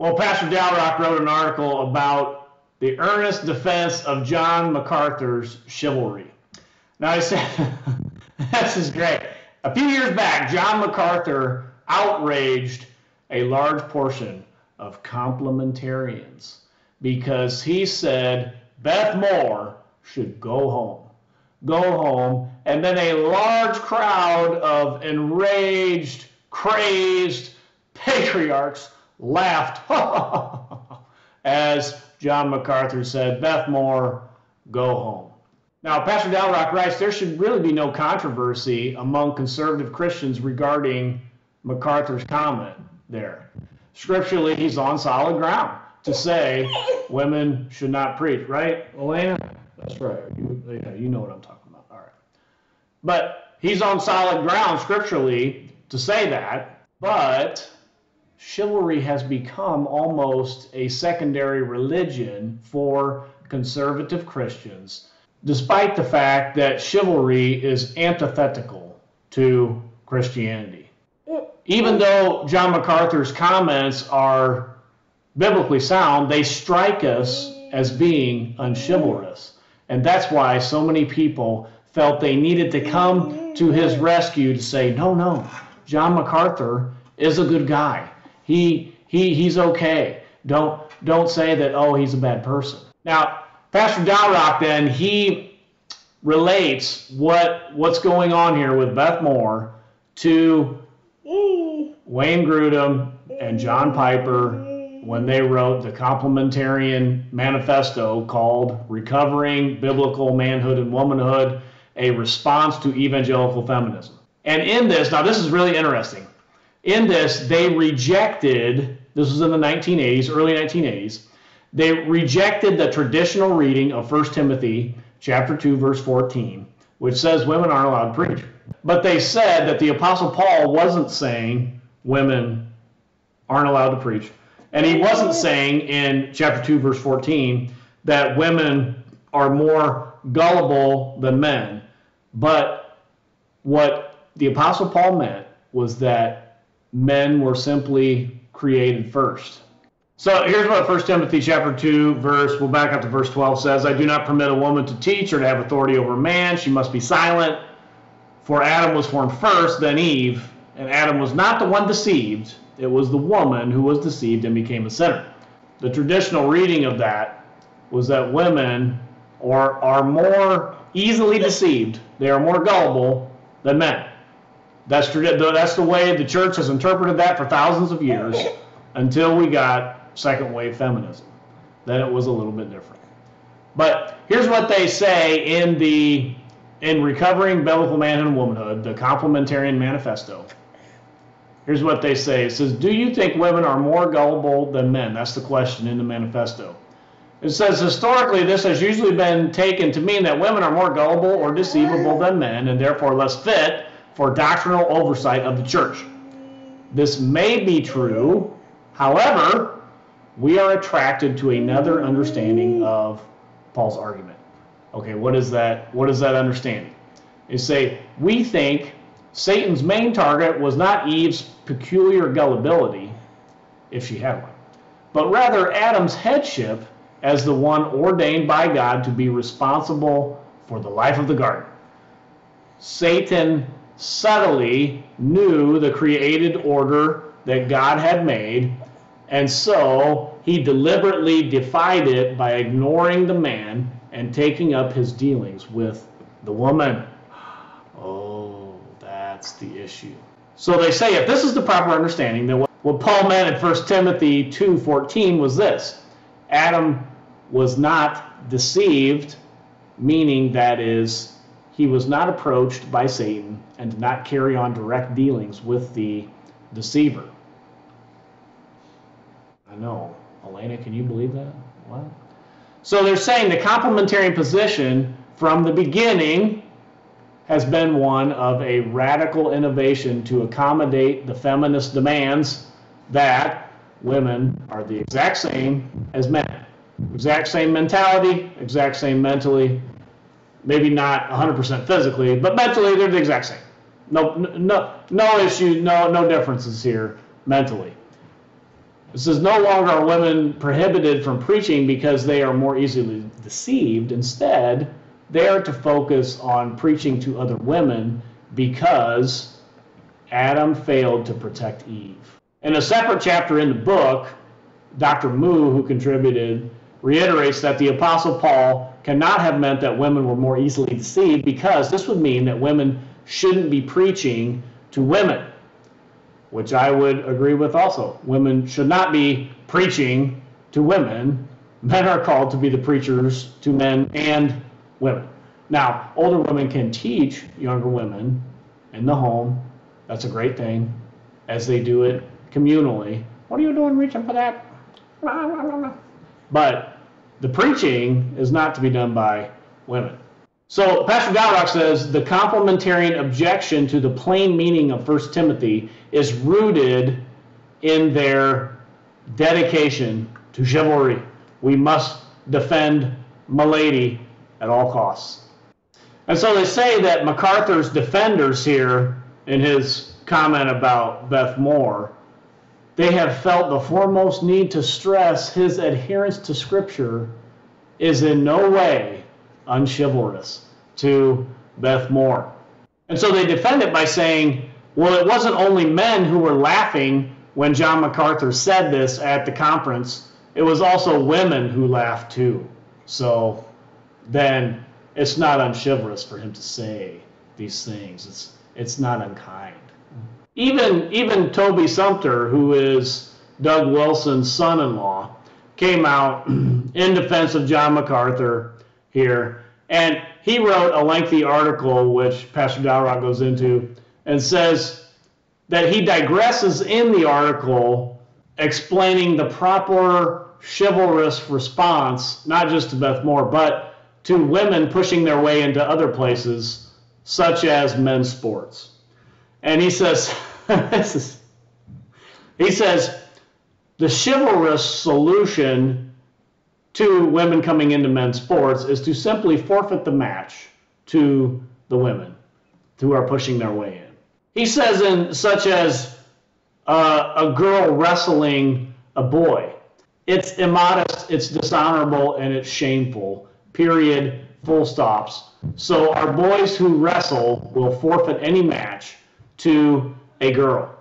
Well, Pastor Dalrock wrote an article about the earnest defense of John MacArthur's chivalry. Now, I said, this is great. A few years back, John MacArthur outraged a large portion of complementarians because he said Beth Moore should go home. Go home. And then a large crowd of enraged, crazed patriarchs laughed as John MacArthur said, Beth Moore, go home. Now, Pastor Dalrock writes there should really be no controversy among conservative Christians regarding MacArthur's comment there. Scripturally, he's on solid ground to say women should not preach, right, oh, Elena? That's right. You, yeah, you know what I'm talking about. All right. But he's on solid ground scripturally to say that, but chivalry has become almost a secondary religion for conservative Christians, despite the fact that chivalry is antithetical to Christianity. Even though John MacArthur's comments are biblically sound, they strike us as being unchivalrous. And that's why so many people felt they needed to come to his rescue to say, no, no, John MacArthur is a good guy. He, he, he's okay. Don't, don't say that, oh, he's a bad person. Now, Pastor Dalrock then, he relates what, what's going on here with Beth Moore to Wayne Grudem and John Piper when they wrote the complementarian manifesto called Recovering Biblical Manhood and Womanhood, a response to evangelical feminism. And in this, now this is really interesting. In this, they rejected, this was in the 1980s, early 1980s, they rejected the traditional reading of 1 Timothy chapter 2 verse 14, which says women aren't allowed to preach. But they said that the apostle Paul wasn't saying women aren't allowed to preach. And he wasn't saying in chapter 2, verse 14, that women are more gullible than men. But what the Apostle Paul meant was that men were simply created first. So here's what 1 Timothy chapter 2, verse, we'll back up to verse 12 says, I do not permit a woman to teach or to have authority over man. She must be silent. For Adam was formed first, then Eve, and Adam was not the one deceived it was the woman who was deceived and became a sinner. The traditional reading of that was that women are, are more easily deceived, they are more gullible than men. That's, that's the way the church has interpreted that for thousands of years until we got second wave feminism. Then it was a little bit different. But here's what they say in the in Recovering Biblical Manhood and Womanhood, the Complementarian Manifesto. Here's what they say. It says, Do you think women are more gullible than men? That's the question in the manifesto. It says, historically, this has usually been taken to mean that women are more gullible or deceivable than men and therefore less fit for doctrinal oversight of the church. This may be true. However, we are attracted to another understanding of Paul's argument. Okay, what is that? What is that understanding? Is say we think Satan's main target was not Eve's peculiar gullibility, if she had one, but rather Adam's headship as the one ordained by God to be responsible for the life of the garden. Satan subtly knew the created order that God had made, and so he deliberately defied it by ignoring the man and taking up his dealings with the woman. Oh, that's the issue. So they say if this is the proper understanding, then what Paul meant in 1 Timothy 2:14 was this: Adam was not deceived, meaning that is, he was not approached by Satan and did not carry on direct dealings with the deceiver. I know. Elena, can you believe that? What? So they're saying the complementary position from the beginning has been one of a radical innovation to accommodate the feminist demands that women are the exact same as men. Exact same mentality, exact same mentally, maybe not 100% physically, but mentally they're the exact same. No, no, no issue, no, no differences here mentally. It says, No longer are women prohibited from preaching because they are more easily deceived. Instead, they are to focus on preaching to other women because Adam failed to protect Eve. In a separate chapter in the book, Dr. Moo, who contributed, reiterates that the Apostle Paul cannot have meant that women were more easily deceived because this would mean that women shouldn't be preaching to women, which I would agree with also. Women should not be preaching to women. Men are called to be the preachers to men and women. Now, older women can teach younger women in the home. That's a great thing as they do it communally. What are you doing reaching for that? But the preaching is not to be done by women. So Pastor Dalrock says the complementarian objection to the plain meaning of 1 Timothy is rooted in their dedication to chivalry. We must defend Milady at all costs. And so they say that MacArthur's defenders here, in his comment about Beth Moore, they have felt the foremost need to stress his adherence to Scripture is in no way unchivalrous to Beth Moore. And so they defend it by saying, well, it wasn't only men who were laughing when John MacArthur said this at the conference, it was also women who laughed too. So then it's not unchivalrous for him to say these things. It's, it's not unkind. Even, even Toby Sumpter, who is Doug Wilson's son in law, came out in defense of John MacArthur here. And he wrote a lengthy article, which Pastor Dalrock goes into, and says that he digresses in the article explaining the proper chivalrous response, not just to Beth Moore, but to women pushing their way into other places, such as men's sports. And he says, he says, the chivalrous solution to women coming into men's sports is to simply forfeit the match to the women who are pushing their way in. He says, in such as uh, a girl wrestling a boy, it's immodest, it's dishonorable, and it's shameful. Period. Full stops. So our boys who wrestle will forfeit any match to a girl.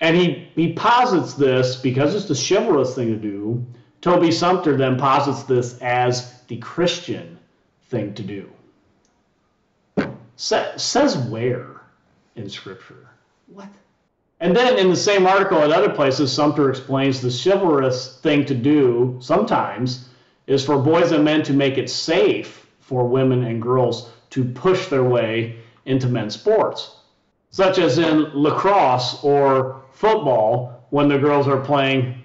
And he, he posits this because it's the chivalrous thing to do. Toby Sumpter then posits this as the Christian thing to do. Sa- says where in Scripture? What? And then in the same article at other places, Sumpter explains the chivalrous thing to do sometimes is for boys and men to make it safe for women and girls to push their way into men's sports, such as in lacrosse or football when the girls are playing.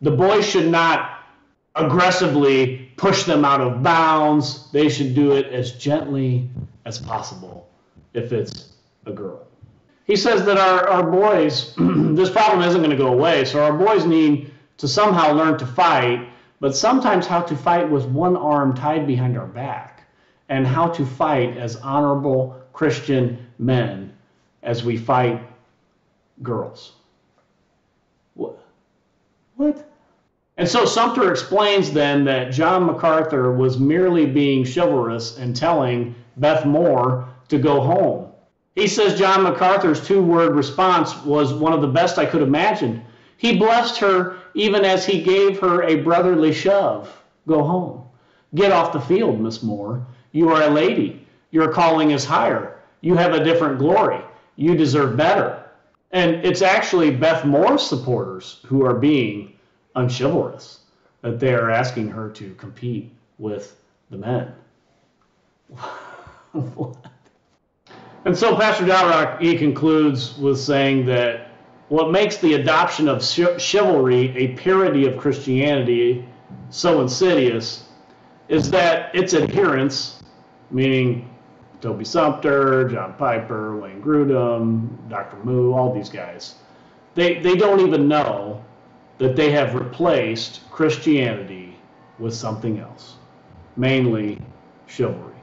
The boys should not aggressively push them out of bounds. They should do it as gently as possible if it's a girl. He says that our, our boys, this problem isn't going to go away, so our boys need to somehow learn to fight, but sometimes how to fight with one arm tied behind our back, and how to fight as honorable Christian men as we fight girls. What? And so Sumpter explains then that John MacArthur was merely being chivalrous and telling Beth Moore to go home. He says John MacArthur's two word response was one of the best I could imagine. He blessed her even as he gave her a brotherly shove. Go home. Get off the field, Miss Moore. You are a lady. Your calling is higher. You have a different glory. You deserve better. And it's actually Beth Moore's supporters who are being unchivalrous, that they are asking her to compete with the men. and so Pastor Dalrock, he concludes with saying that what makes the adoption of chivalry a parody of Christianity so insidious is that its adherents, meaning Toby Sumpter, John Piper, Wayne Grudem, Dr. Moo, all these guys, they, they don't even know that they have replaced Christianity with something else, mainly chivalry.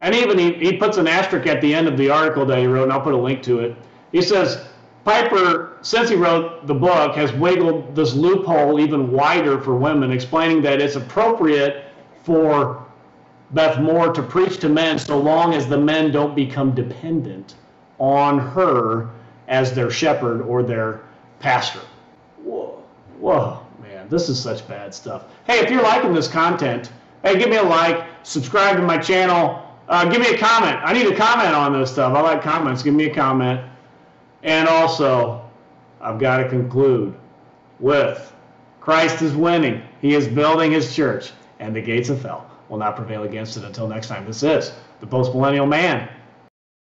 And even he, he puts an asterisk at the end of the article that he wrote, and I'll put a link to it. He says, Piper since he wrote the book, has wiggled this loophole even wider for women, explaining that it's appropriate for Beth Moore to preach to men so long as the men don't become dependent on her as their shepherd or their pastor. Whoa, whoa, man, this is such bad stuff. Hey, if you're liking this content, hey, give me a like, subscribe to my channel, uh, give me a comment. I need a comment on this stuff. I like comments. Give me a comment. And also, I've got to conclude with Christ is winning. He is building his church, and the gates of hell will not prevail against it until next time. This is the post millennial man